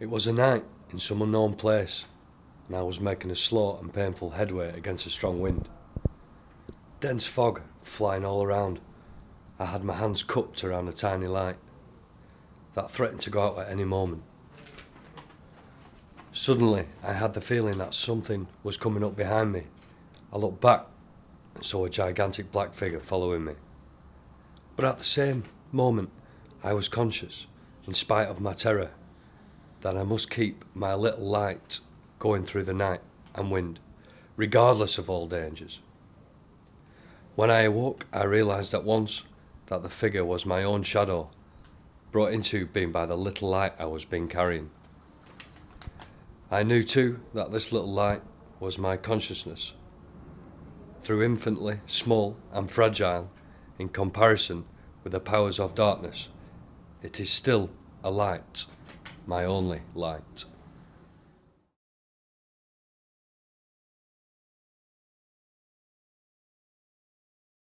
It was a night in some unknown place, and I was making a slow and painful headway against a strong wind. Dense fog flying all around. I had my hands cupped around a tiny light that threatened to go out at any moment. Suddenly, I had the feeling that something was coming up behind me. I looked back and saw a gigantic black figure following me. But at the same moment, I was conscious, in spite of my terror, that I must keep my little light going through the night and wind, regardless of all dangers. When I awoke, I realised at once that the figure was my own shadow, brought into being by the little light I was being carrying. I knew too that this little light was my consciousness. Through infinitely small and fragile in comparison with the powers of darkness, it is still a light, my only light.